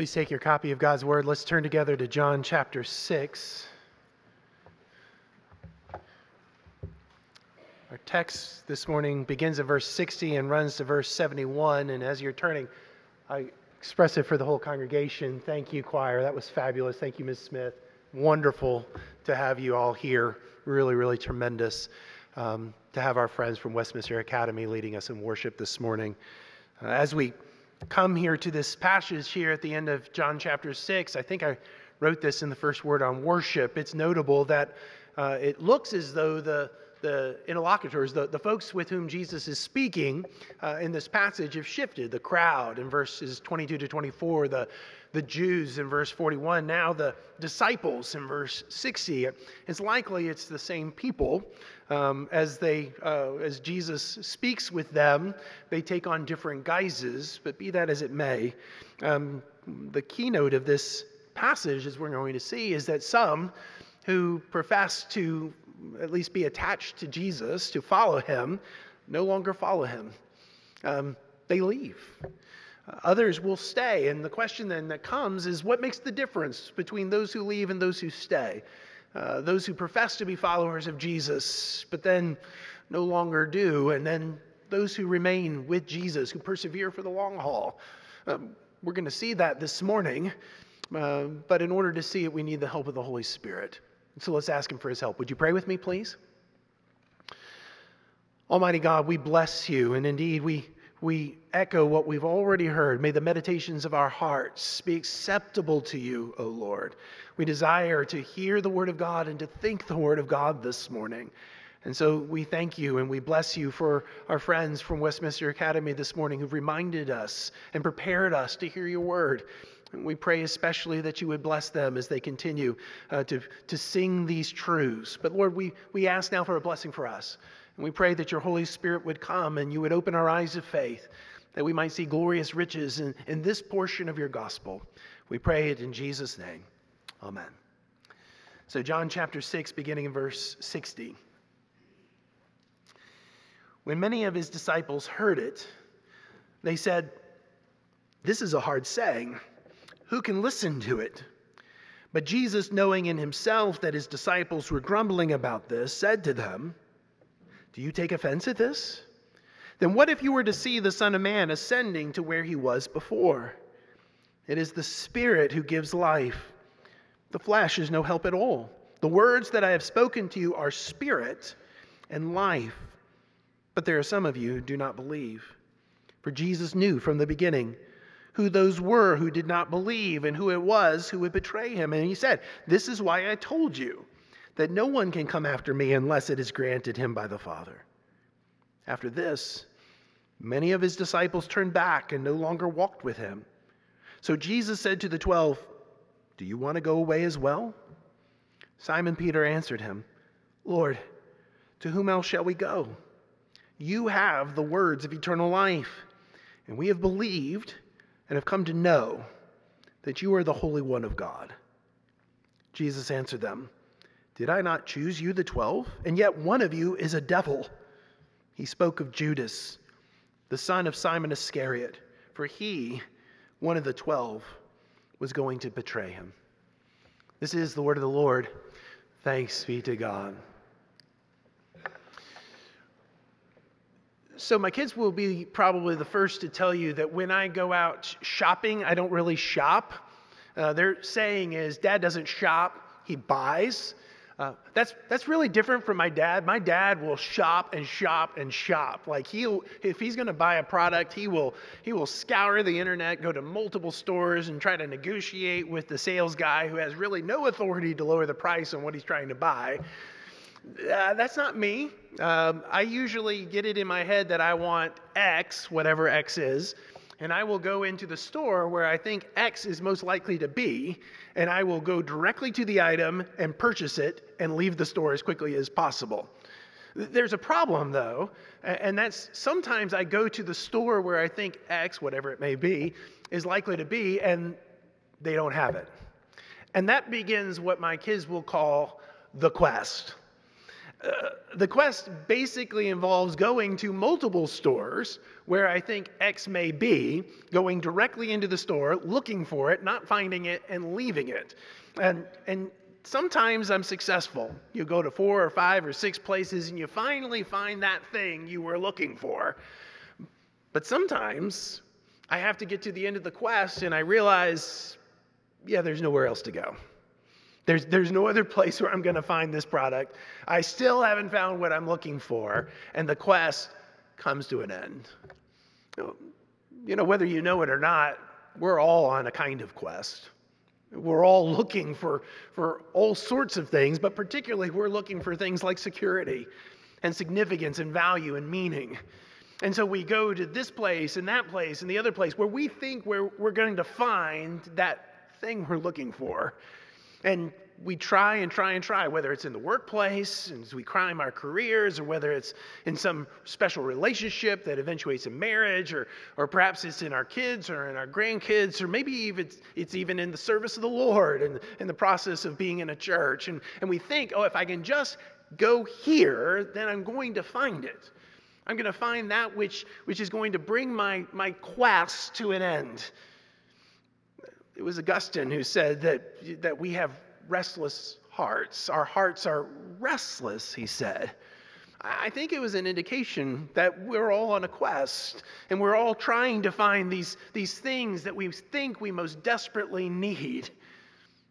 Please take your copy of God's Word. Let's turn together to John chapter 6. Our text this morning begins at verse 60 and runs to verse 71. And as you're turning, I express it for the whole congregation. Thank you, choir. That was fabulous. Thank you, Ms. Smith. Wonderful to have you all here. Really, really tremendous um, to have our friends from Westminster Academy leading us in worship this morning. Uh, as we come here to this passage here at the end of John chapter 6, I think I wrote this in the first word on worship. It's notable that uh, it looks as though the the interlocutors, the, the folks with whom Jesus is speaking uh, in this passage, have shifted. The crowd in verses 22 to 24, the, the Jews in verse 41, now the disciples in verse 60. It's likely it's the same people. Um, as, they, uh, as Jesus speaks with them, they take on different guises, but be that as it may, um, the keynote of this passage, as we're going to see, is that some who profess to at least be attached to Jesus, to follow him, no longer follow him. Um, they leave. Others will stay. And the question then that comes is what makes the difference between those who leave and those who stay? Uh, those who profess to be followers of Jesus, but then no longer do, and then those who remain with Jesus, who persevere for the long haul. Um, we're going to see that this morning, uh, but in order to see it, we need the help of the Holy Spirit. So let's ask him for his help. Would you pray with me, please? Almighty God, we bless you, and indeed we, we echo what we've already heard. May the meditations of our hearts be acceptable to you, O Lord. We desire to hear the word of God and to think the word of God this morning. And so we thank you and we bless you for our friends from Westminster Academy this morning who've reminded us and prepared us to hear your word. And we pray especially that you would bless them as they continue uh, to, to sing these truths. But Lord, we, we ask now for a blessing for us. And we pray that your Holy Spirit would come and you would open our eyes of faith, that we might see glorious riches in, in this portion of your gospel. We pray it in Jesus' name. Amen. So, John chapter 6, beginning in verse 60. When many of his disciples heard it, they said, This is a hard saying. Who can listen to it? But Jesus, knowing in himself that his disciples were grumbling about this, said to them, Do you take offense at this? Then what if you were to see the Son of Man ascending to where he was before? It is the Spirit who gives life. The flesh is no help at all. The words that I have spoken to you are spirit and life. But there are some of you who do not believe. For Jesus knew from the beginning who those were who did not believe and who it was who would betray him. And he said, This is why I told you that no one can come after me unless it is granted him by the Father. After this, many of his disciples turned back and no longer walked with him. So Jesus said to the twelve, Do you want to go away as well? Simon Peter answered him, Lord, to whom else shall we go? You have the words of eternal life, and we have believed and have come to know that you are the Holy One of God. Jesus answered them, Did I not choose you, the twelve? And yet one of you is a devil. He spoke of Judas, the son of Simon Iscariot, for he, one of the twelve, was going to betray him. This is the word of the Lord. Thanks be to God. So, my kids will be probably the first to tell you that when I go out shopping, I don't really shop. Uh, their saying is, Dad doesn't shop, he buys. Uh, that's, that's really different from my dad. My dad will shop and shop and shop. Like he'll, if he's going to buy a product, he will, he will scour the internet, go to multiple stores and try to negotiate with the sales guy who has really no authority to lower the price on what he's trying to buy. Uh, that's not me. Um, I usually get it in my head that I want X, whatever X is, and I will go into the store where I think X is most likely to be, and I will go directly to the item and purchase it and leave the store as quickly as possible. There's a problem though, and that's sometimes I go to the store where I think X, whatever it may be, is likely to be, and they don't have it. And that begins what my kids will call the quest. Uh, the quest basically involves going to multiple stores where I think X may be, going directly into the store, looking for it, not finding it, and leaving it. And, and sometimes I'm successful. You go to four or five or six places and you finally find that thing you were looking for. But sometimes I have to get to the end of the quest and I realize, yeah, there's nowhere else to go. There's, there's no other place where I'm going to find this product. I still haven't found what I'm looking for, and the quest comes to an end. You know, whether you know it or not, we're all on a kind of quest. We're all looking for, for all sorts of things, but particularly we're looking for things like security and significance and value and meaning. And so we go to this place and that place and the other place where we think we're, we're going to find that thing we're looking for. And we try and try and try, whether it's in the workplace, and as we climb our careers, or whether it's in some special relationship that eventuates in marriage, or, or perhaps it's in our kids or in our grandkids, or maybe even it's, it's even in the service of the Lord and in the process of being in a church. And, and we think, oh, if I can just go here, then I'm going to find it. I'm going to find that which, which is going to bring my, my quest to an end. It was Augustine who said that, that we have restless hearts. Our hearts are restless, he said. I think it was an indication that we're all on a quest and we're all trying to find these, these things that we think we most desperately need.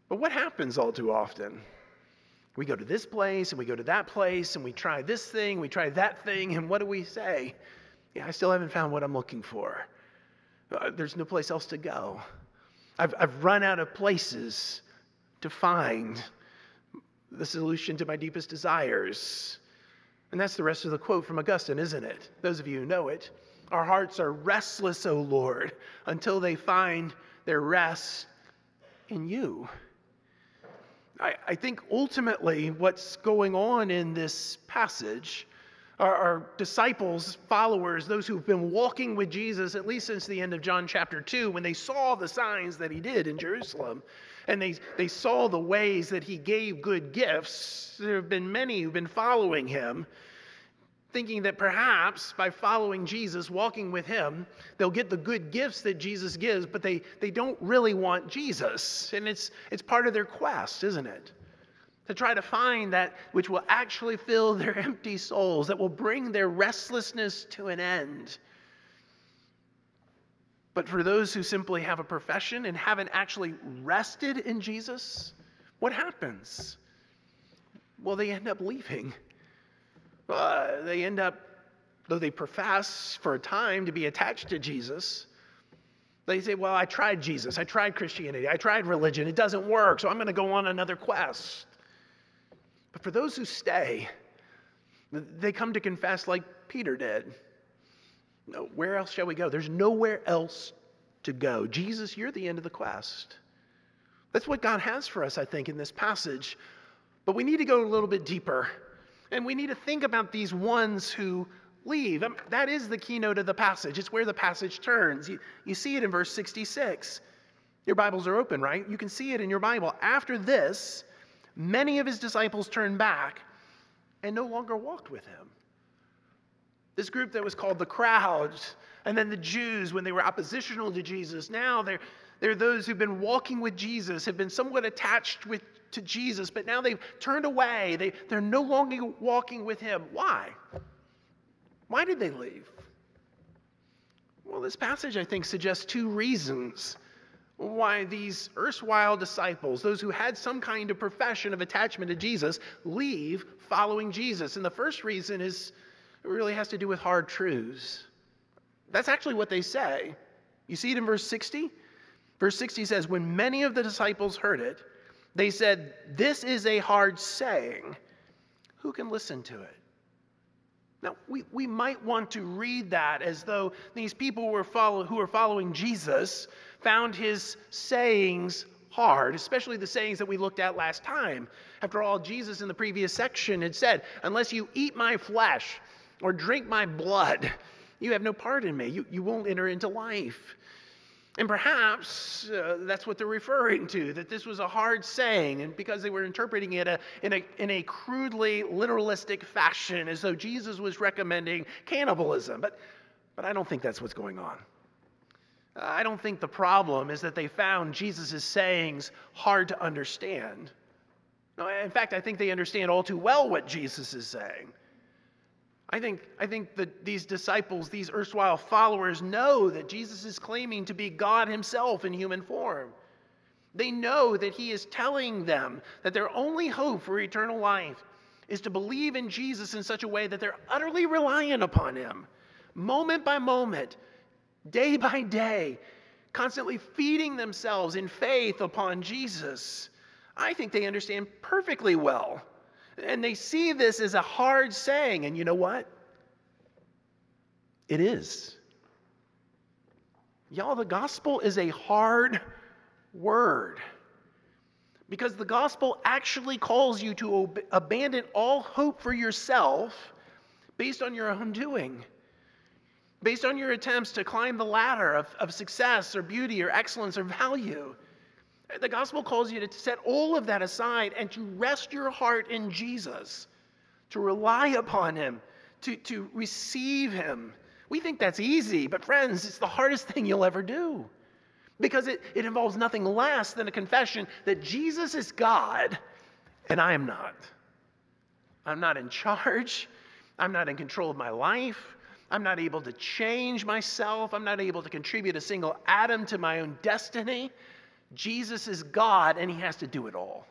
But what happens all too often? We go to this place and we go to that place and we try this thing, we try that thing, and what do we say? Yeah, I still haven't found what I'm looking for. Uh, there's no place else to go. I've, I've run out of places to find the solution to my deepest desires. And that's the rest of the quote from Augustine, isn't it? Those of you who know it. Our hearts are restless, O Lord, until they find their rest in you. I, I think ultimately what's going on in this passage our, our, disciples, followers, those who've been walking with Jesus at least since the end of John chapter 2, when they saw the signs that he did in Jerusalem and they, they saw the ways that he gave good gifts, there have been many who've been following him, thinking that perhaps by following Jesus, walking with him, they'll get the good gifts that Jesus gives, but they, they don't really want Jesus. And it's, it's part of their quest, isn't it? to try to find that which will actually fill their empty souls, that will bring their restlessness to an end. But for those who simply have a profession and haven't actually rested in Jesus, what happens? Well, they end up leaving. Uh, they end up, though they profess for a time to be attached to Jesus, they say, Well, I tried Jesus, I tried Christianity, I tried religion, it doesn't work, so I'm going to go on another quest. But for those who stay, they come to confess like Peter did. Where else shall we go? There's nowhere else to go. Jesus, you're the end of the quest. That's what God has for us, I think, in this passage. But we need to go a little bit deeper. And we need to think about these ones who leave. Um, that is the keynote of the passage. It's where the passage turns. You, you see it in verse 66. Your Bibles are open, right? You can see it in your Bible. After this, many of his disciples turned back and no longer walked with him. This group that was called the crowds, and then the Jews, when they were oppositional to Jesus, now they're, they're those who've been walking with Jesus, have been somewhat attached with, to Jesus, but now they've turned away. They, they're no longer walking with him. Why? Why did they leave? Well, this passage, I think, suggests two reasons why these erstwhile disciples, those who had some kind of profession of attachment to Jesus, leave following Jesus. And the first reason is it really has to do with hard truths. That's actually what they say. You see it in verse 60? Verse 60 says, When many of the disciples heard it, they said, This is a hard saying. Who can listen to it? Now, we, we might want to read that as though these people were follow, who were following Jesus found his sayings hard, especially the sayings that we looked at last time. After all, Jesus in the previous section had said, Unless you eat my flesh or drink my blood, you have no part in me. You, you won't enter into life. And perhaps uh, that's what they're referring to, that this was a hard saying, and because they were interpreting it a, uh, in, a, in a crudely literalistic fashion, as though Jesus was recommending cannibalism. But, but I don't think that's what's going on. I don't think the problem is that they found Jesus' sayings hard to understand. No, in fact, I think they understand all too well what Jesus is saying. I think, I think that these disciples, these erstwhile followers, know that Jesus is claiming to be God Himself in human form. They know that He is telling them that their only hope for eternal life is to believe in Jesus in such a way that they're utterly reliant upon Him, moment by moment, day by day, constantly feeding themselves in faith upon Jesus. I think they understand perfectly well and they see this as a hard saying. And you know what? It is. Y'all, the gospel is a hard word because the gospel actually calls you to ob- abandon all hope for yourself based on your own doing, based on your attempts to climb the ladder of, of success or beauty or excellence or value. The gospel calls you to set all of that aside and to rest your heart in Jesus, to rely upon Him, to, to receive Him. We think that's easy, but friends, it's the hardest thing you'll ever do because it, it involves nothing less than a confession that Jesus is God and I am not. I'm not in charge. I'm not in control of my life. I'm not able to change myself. I'm not able to contribute a single atom to my own destiny. Jesus is God and he has to do it all.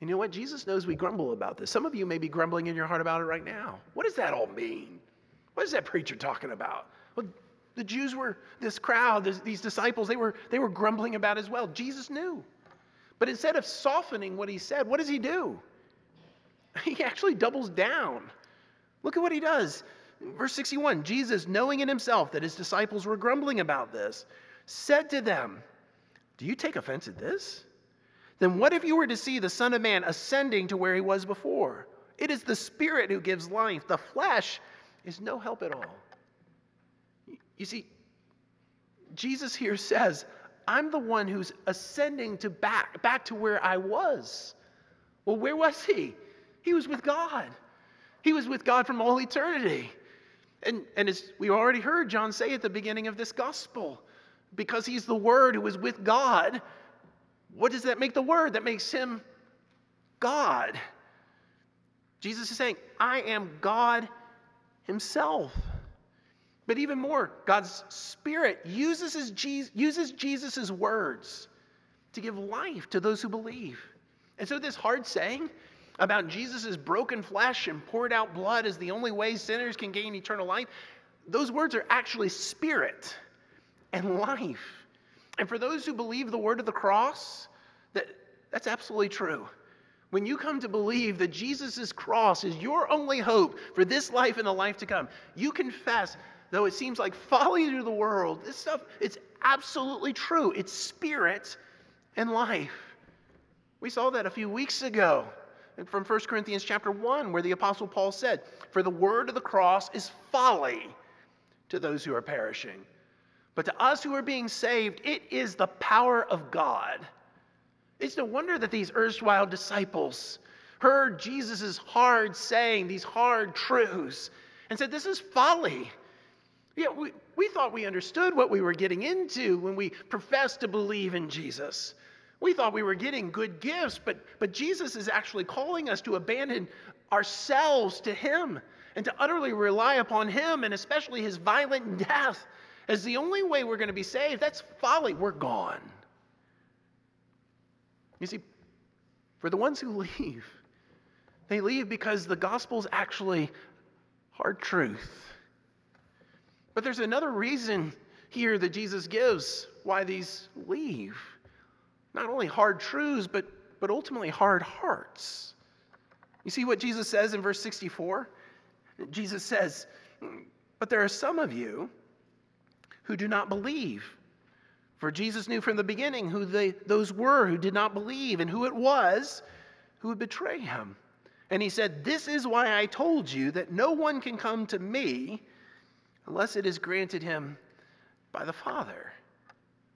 You know what? Jesus knows we grumble about this. Some of you may be grumbling in your heart about it right now. What does that all mean? What is that preacher talking about? Well, the Jews were, this crowd, this, these disciples, they were, they were grumbling about as well. Jesus knew. But instead of softening what he said, what does he do? He actually doubles down. Look at what he does. Verse 61 Jesus, knowing in himself that his disciples were grumbling about this, said to them, Do you take offense at this? Then what if you were to see the Son of Man ascending to where he was before? It is the Spirit who gives life, the flesh is no help at all. You see, Jesus here says, I'm the one who's ascending to back, back to where I was. Well, where was he? He was with God. He was with God from all eternity. And, and as we already heard John say at the beginning of this gospel, because he's the Word who is with God, what does that make the Word? That makes him God. Jesus is saying, I am God Himself. But even more, God's Spirit uses, his, uses Jesus' words to give life to those who believe. And so, this hard saying about Jesus' broken flesh and poured out blood as the only way sinners can gain eternal life, those words are actually spirit and life. And for those who believe the word of the cross, that, that's absolutely true. When you come to believe that Jesus' cross is your only hope for this life and the life to come, you confess, though it seems like folly to the world, this stuff, it's absolutely true. It's spirit and life. We saw that a few weeks ago from 1 Corinthians chapter 1, where the Apostle Paul said, For the word of the cross is folly to those who are perishing. But to us who are being saved, it is the power of God. It's no wonder that these erstwhile disciples heard Jesus' hard saying, these hard truths, and said, This is folly. Yeah, we, we thought we understood what we were getting into when we professed to believe in Jesus. We thought we were getting good gifts, but, but Jesus is actually calling us to abandon ourselves to Him and to utterly rely upon Him and especially His violent death as the only way we're going to be saved, that's folly. We're gone. You see, for the ones who leave, they leave because the gospel is actually hard truth. But there's another reason here that Jesus gives why these leave. Not only hard truths, but, but ultimately hard hearts. You see what Jesus says in verse 64? Jesus says, But there are some of you who do not believe. For Jesus knew from the beginning who they, those were who did not believe and who it was who would betray him. And he said, This is why I told you that no one can come to me unless it is granted him by the Father.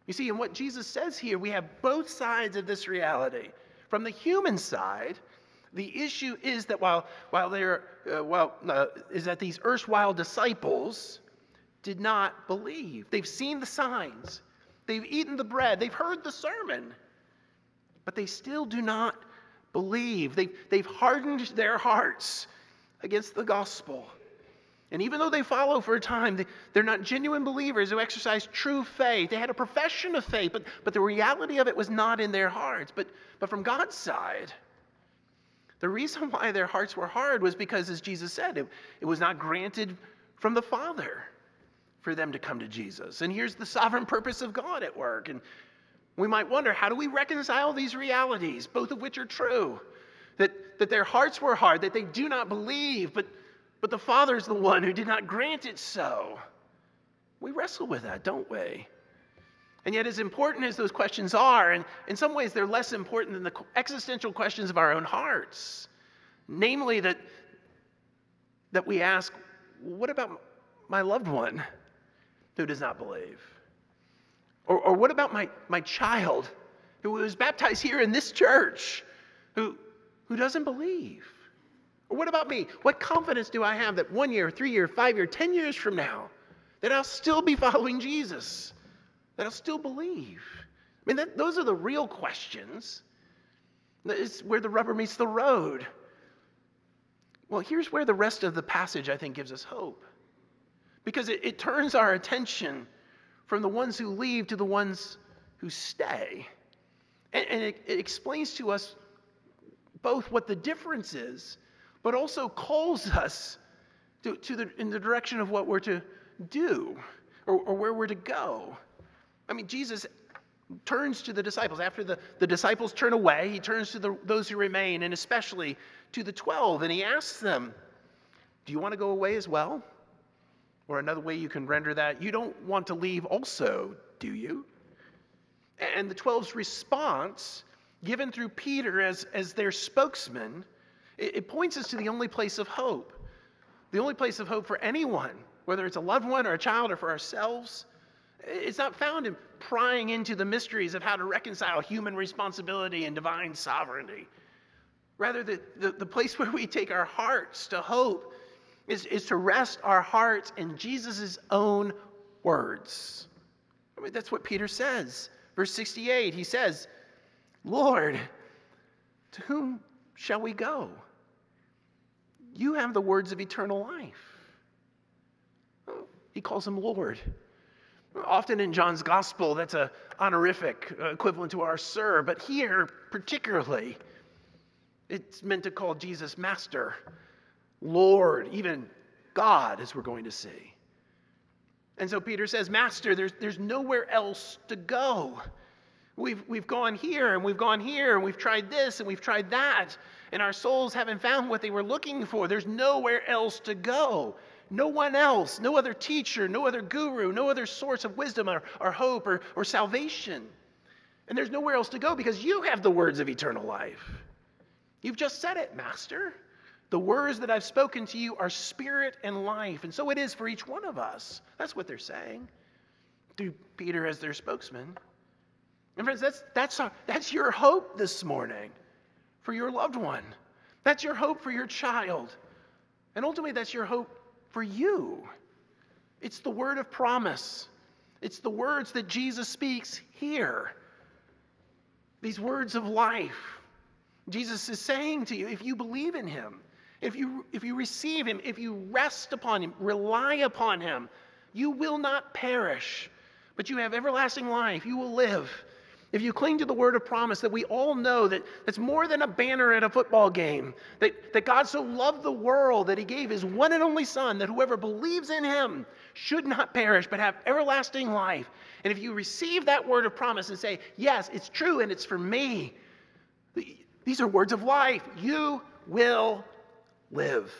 You see, in what Jesus says here, we have both sides of this reality. From the human side, the issue is that while, while they're, uh, well, uh, is that these erstwhile disciples did not believe. They've seen the signs, they've eaten the bread, they've heard the sermon, but they still do not believe. They've, they've hardened their hearts against the gospel. And even though they follow for a time, they, they're not genuine believers who exercise true faith. They had a profession of faith, but, but the reality of it was not in their hearts. But, but from God's side, the reason why their hearts were hard was because, as Jesus said, it, it was not granted from the Father for them to come to Jesus. And here's the sovereign purpose of God at work. And we might wonder how do we reconcile these realities, both of which are true? That, that their hearts were hard, that they do not believe, but but the Father is the one who did not grant it so. We wrestle with that, don't we? And yet, as important as those questions are, and in some ways they're less important than the existential questions of our own hearts. Namely, that, that we ask, what about my loved one who does not believe? Or, or what about my, my child who was baptized here in this church who, who doesn't believe? Or what about me? What confidence do I have that one year, three year, five year, ten years from now, that I'll still be following Jesus, that I'll still believe? I mean, that, those are the real questions. It's where the rubber meets the road. Well, here's where the rest of the passage, I think, gives us hope. Because it, it turns our attention from the ones who leave to the ones who stay. And, and it, it explains to us both what the difference is but also calls us to, to the, in the direction of what we're to do or, or where we're to go. I mean, Jesus turns to the disciples. After the, the disciples turn away, he turns to the, those who remain, and especially to the 12, and he asks them, Do you want to go away as well? Or another way you can render that, you don't want to leave also, do you? And the 12's response, given through Peter as, as their spokesman, it, it points us to the only place of hope. The only place of hope for anyone, whether it's a loved one or a child or for ourselves. It's not found in prying into the mysteries of how to reconcile human responsibility and divine sovereignty. Rather, the, the, the, place where we take our hearts to hope is, is to rest our hearts in Jesus' own words. I mean, that's what Peter says. Verse 68, he says, Lord, to whom shall we go? You have the words of eternal life. He calls him Lord. Often in John's gospel, that's a honorific equivalent to our sir, but here, particularly, it's meant to call Jesus Master, Lord, even God, as we're going to see. And so Peter says, Master, there's, there's nowhere else to go. We've, we've gone here and we've gone here and we've tried this and we've tried that, and our souls haven't found what they were looking for. There's nowhere else to go. No one else, no other teacher, no other guru, no other source of wisdom or, or hope or, or salvation. And there's nowhere else to go because you have the words of eternal life. You've just said it, Master. The words that I've spoken to you are spirit and life. And so it is for each one of us. That's what they're saying through Peter as their spokesman. And friends, that's, that's, our, that's your hope this morning for your loved one. That's your hope for your child. And ultimately, that's your hope for you. It's the word of promise, it's the words that Jesus speaks here. These words of life. Jesus is saying to you if you believe in him, if you, if you receive him, if you rest upon him, rely upon him, you will not perish, but you have everlasting life. You will live if you cling to the word of promise that we all know that it's more than a banner at a football game, that, that God so loved the world that he gave his one and only Son, that whoever believes in him should not perish but have everlasting life. And if you receive that word of promise and say, Yes, it's true and it's for me, these are words of life. You will live.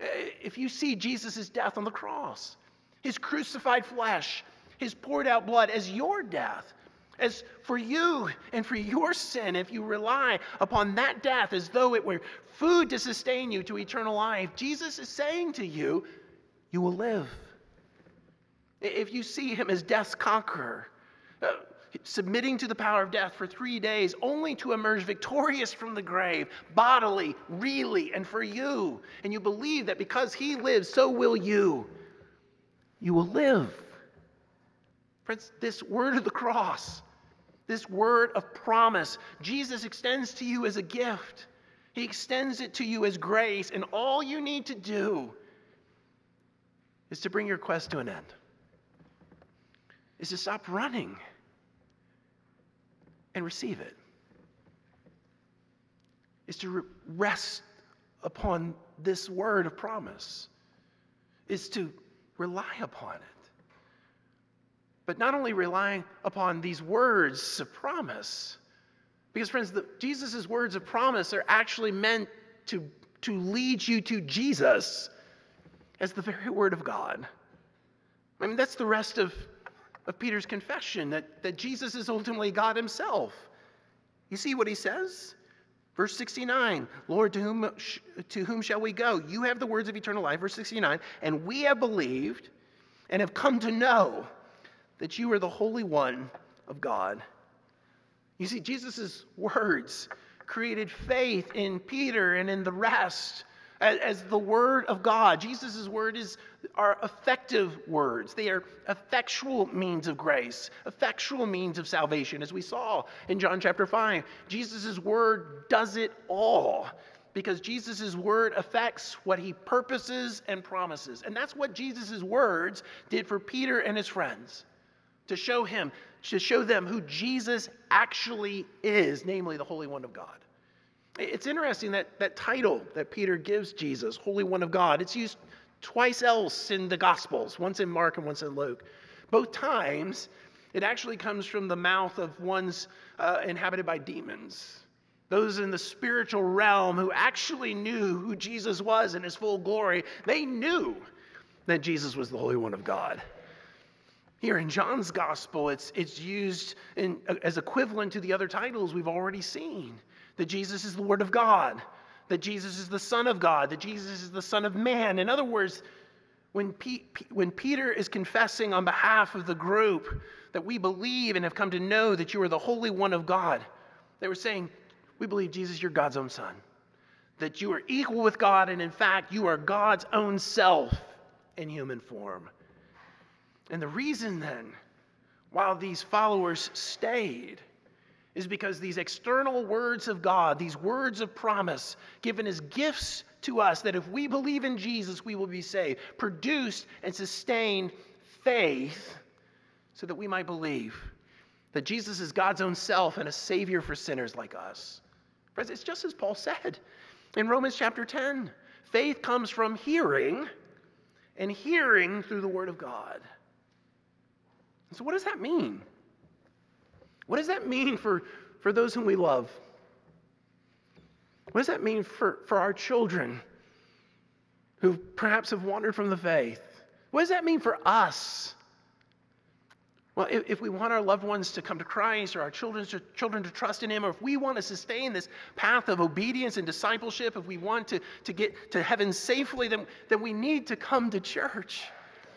If you see Jesus' death on the cross, his crucified flesh, his poured out blood as your death, as for you and for your sin, if you rely upon that death as though it were food to sustain you to eternal life, Jesus is saying to you, you will live. if you see him as death's conqueror, uh, submitting to the power of death for three days, only to emerge victorious from the grave, bodily, really, and for you, and you believe that because he lives, so will you, you will live. Friends, this word of the cross, this word of promise, Jesus extends to you as a gift. He extends it to you as grace, and all you need to do is to bring your quest to an end, is to stop running and receive it, is to rest upon this word of promise, is to rely upon it. But not only relying upon these words of promise, because, friends, Jesus' words of promise are actually meant to, to lead you to Jesus as the very word of God. I mean, that's the rest of, of Peter's confession that, that Jesus is ultimately God himself. You see what he says? Verse 69 Lord, to whom, to whom shall we go? You have the words of eternal life. Verse 69 And we have believed and have come to know that you are the Holy One of God. You see, Jesus' words created faith in Peter and in the rest as, as the word of God. Jesus' word is are effective words. They are effectual means of grace, effectual means of salvation, as we saw in John chapter 5. Jesus' word does it all because Jesus' word affects what he purposes and promises. And that's what Jesus' words did for Peter and his friends to show him, to show them who Jesus actually is, namely the Holy One of God. It's interesting that that title that Peter gives Jesus, Holy One of God, it's used twice else in the Gospels, once in Mark and once in Luke. Both times, it actually comes from the mouth of ones uh, inhabited by demons. Those in the spiritual realm who actually knew who Jesus was in his full glory, they knew that Jesus was the Holy One of God. Here in John's Gospel, it's, it's used in, as equivalent to the other titles we've already seen that Jesus is the Word of God, that Jesus is the Son of God, that Jesus is the Son of Man. In other words, when, P- P- when Peter is confessing on behalf of the group that we believe and have come to know that you are the Holy One of God, they were saying, We believe, Jesus, you're God's own Son, that you are equal with God, and in fact, you are God's own self in human form. And the reason then, while these followers stayed, is because these external words of God, these words of promise given as gifts to us, that if we believe in Jesus, we will be saved, produced and sustained faith so that we might believe that Jesus is God's own self and a Savior for sinners like us. Friends, it's just as Paul said in Romans chapter 10 faith comes from hearing, and hearing through the Word of God. So, what does that mean? What does that mean for, for those whom we love? What does that mean for, for our children who perhaps have wandered from the faith? What does that mean for us? Well, if, if, we want our loved ones to come to Christ or our children to, children to trust in Him, or if we want to sustain this path of obedience and discipleship, if we want to, to get to heaven safely, then, then we need to come to church.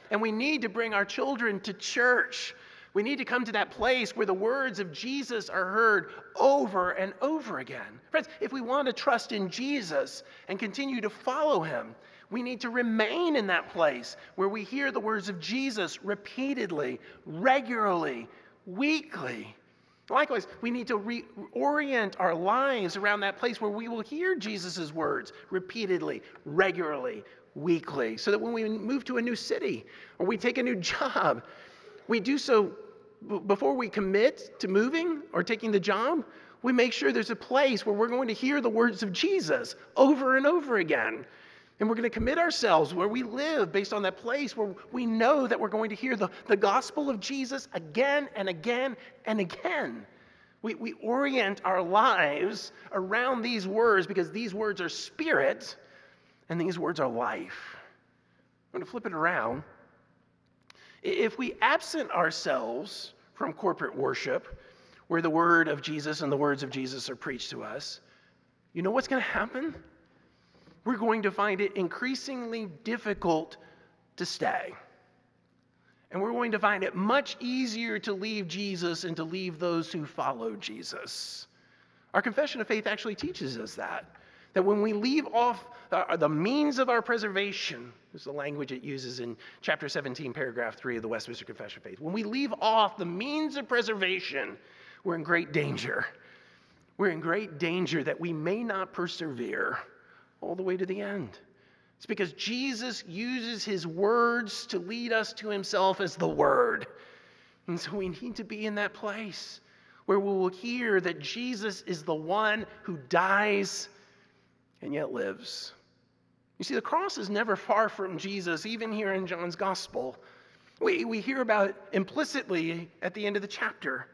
And we need to bring our children to church we need to come to that place where the words of Jesus are heard over and over again. Friends, if we want to trust in Jesus and continue to follow him, we need to remain in that place where we hear the words of Jesus repeatedly, regularly, weekly. Likewise, we need to reorient our lives around that place where we will hear Jesus' words repeatedly, regularly, weekly, so that when we move to a new city or we take a new job, we do so before we commit to moving or taking the job, we make sure there's a place where we're going to hear the words of Jesus over and over again. And we're going to commit ourselves where we live based on that place where we know that we're going to hear the, the gospel of Jesus again and again and again. We, we orient our lives around these words because these words are spirit and these words are life. I'm going to flip it around. If we absent ourselves from corporate worship, where the word of Jesus and the words of Jesus are preached to us, you know what's going to happen? We're going to find it increasingly difficult to stay. And we're going to find it much easier to leave Jesus and to leave those who follow Jesus. Our confession of faith actually teaches us that. That when we leave off uh, uh, the means of our preservation, this is the language it uses in chapter 17, paragraph 3 of the Westminster Confession of Faith. When we leave off the means of preservation, we're in great danger. We're in great danger that we may not persevere all the way to the end. It's because Jesus uses his words to lead us to himself as the Word. And so we need to be in that place where we will hear that Jesus is the one who dies and yet lives. You see, the cross is never far from Jesus, even here in John's Gospel. We, we hear about it implicitly at the end of the chapter.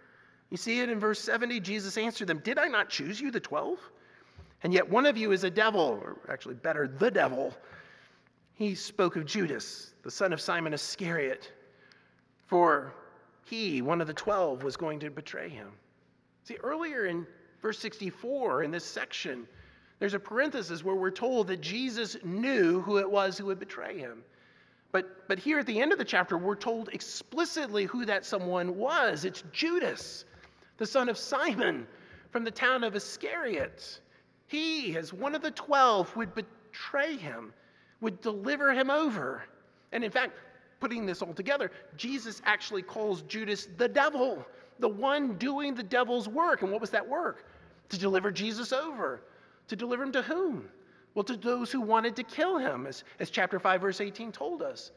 You see it in verse 70. Jesus answered them, Did I not choose you, the twelve? And yet one of you is a devil, or actually better, the devil. He spoke of Judas, the son of Simon Iscariot, for he, one of the twelve, was going to betray him. See, earlier in verse 64 in this section, there's a parenthesis where we're told that Jesus knew who it was who would betray him. But, but here at the end of the chapter, we're told explicitly who that someone was. It's Judas, the son of Simon from the town of Iscariot. He, as one of the twelve, would betray him, would deliver him over. And in fact, putting this all together, Jesus actually calls Judas the devil, the one doing the devil's work. And what was that work? To deliver Jesus over. To deliver him to whom? Well, to those who wanted to kill him, as, as chapter 5, verse 18 told us.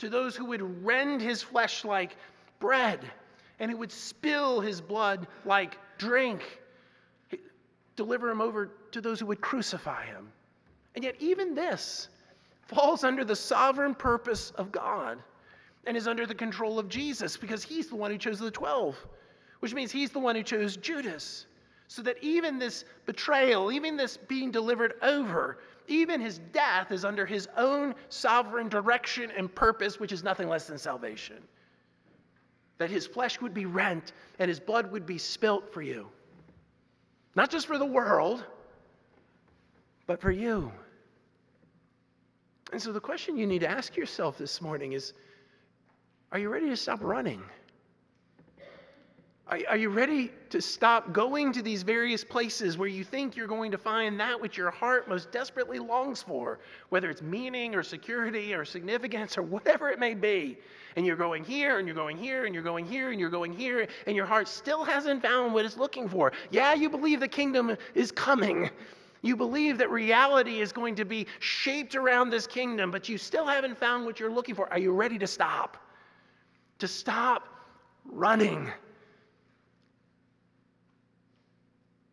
To those who would rend his flesh like bread, and who would spill his blood like drink deliver him over to those who would crucify him. And yet, even this falls under the sovereign purpose of God and is under the control of Jesus because he's the one who chose the 12, which means he's the one who chose Judas. So that even this betrayal, even this being delivered over, even his death is under his own sovereign direction and purpose, which is nothing less than salvation. That his flesh would be rent and his blood would be spilt for you. Not just for the world, but for you. And so the question you need to ask yourself this morning is Are you ready to stop running? Are, are you ready to stop going to these various places where you think you're going to find that which your heart most desperately longs for, whether it's meaning or security or significance or whatever it may be? And you're going here and you're going here and you're going here and you're going here, and your heart still hasn't found what it's looking for. Yeah, you believe the kingdom is coming. You believe that reality is going to be shaped around this kingdom, but you still haven't found what you're looking for. Are you ready to stop? To stop running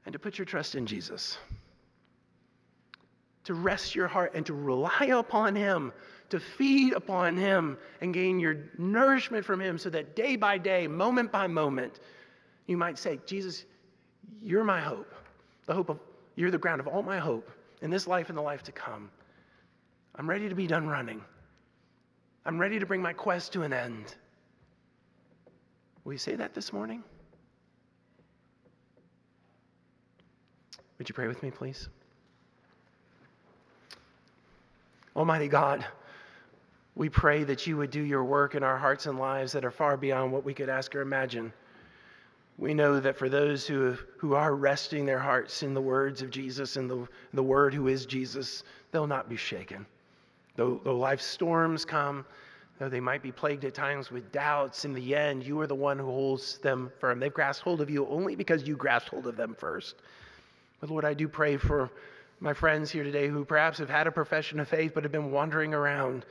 and to put your trust in Jesus. To rest your heart and to rely upon Him, to feed upon Him and gain your nourishment from Him so that day by day, moment by moment, you might say, Jesus, you're my hope. The hope of, you're the ground of all my hope in this life and the life to come. I'm ready to be done running. I'm ready to bring my quest to an end. Will you say that this morning? Would you pray with me, please? Almighty God, we pray that you would do your work in our hearts and lives that are far beyond what we could ask or imagine. We know that for those who, who are resting their hearts in the words of Jesus and the, the Word who is Jesus, they'll not be shaken. Though, though life's storms come, though they might be plagued at times with doubts, in the end, you are the one who holds them firm. They've grasped hold of you only because you grasped hold of them first. But Lord, I do pray for my friends here today who perhaps have had a profession of faith but have been wandering around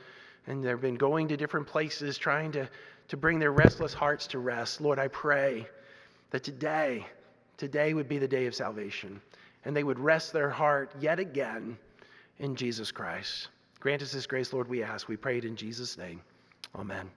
and they've been going to different places trying to, to bring their restless hearts to rest. Lord, I pray that today, today would be the day of salvation and they would rest their heart yet again in Jesus Christ. Grant us this grace, Lord, we ask. We pray it in Jesus' name. Amen.